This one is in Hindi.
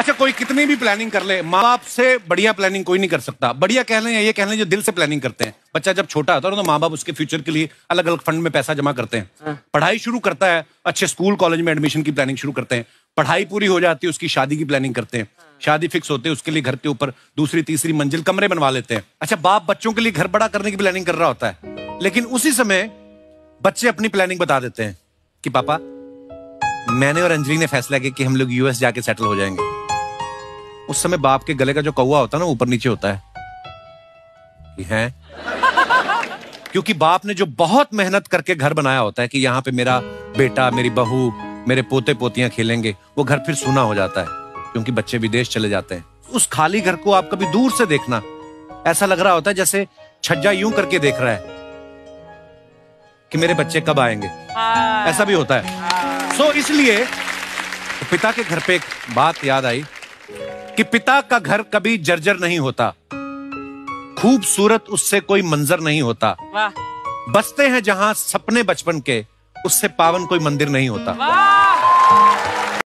अच्छा कोई कितनी भी प्लानिंग कर ले माँ बाप से बढ़िया प्लानिंग कोई नहीं कर सकता। बढ़िया कह लें ये कह लें जो दिल से प्लानिंग करते हैं। बच्चा जब छोटा होता है तो माँ बाप उसके फ्यूचर के लिए अलग अलग फंड में पैसा जमा करते हैं। पढ़ाई शुरू करता है अच्छे स्कूल कॉलेज में एडमिशन की प्लानिंग शुरू करते हैं। पढ़ाई पूरी हो जाती है उसकी शादी की प्लानिंग करते हैं। शादी फिक्स होते हैं उसके लिए घर के ऊपर दूसरी तीसरी मंजिल कमरे बनवा लेते हैं। अच्छा बाप बच्चों के लिए घर बड़ा करने की प्लानिंग कर रहा होता है। लेकिन उसी समय बच्चे अपनी प्लानिंग बता देते हैं कि पापा मैंने और अंजलि ने फैसला किया कि हम लोग यूएस जाके सेटल हो जाएँगे। उस समय बाप के गले का जो कौआ होता है ना ऊपर नीचे होता है। कि है? क्योंकि बाप ने जो बहुत मेहनत करके घर बनाया होता है कि यहाँ पे मेरा बेटा मेरी बहू मेरे पोते पोतियाँ खेलेंगे वो घर फिर सुना हो जाता है क्योंकि बच्चे विदेश चले जाते हैं। उस खाली घर को आप कभी दूर से देखना। ऐसा लग रहा होता है जैसे छज्जा यूँ करके देख रहा है कि मेरे बच्चे कब आएँगे। ऐसा भी होता है। सो इसलिए तो पिता के घर पे एक बात याद आई। कि पिता का घर कभी जर्जर नहीं होता। खूबसूरत उससे कोई मंजर नहीं होता। बसते हैं जहाँ सपने बचपन के उससे पावन कोई मंदिर नहीं होता। वाह।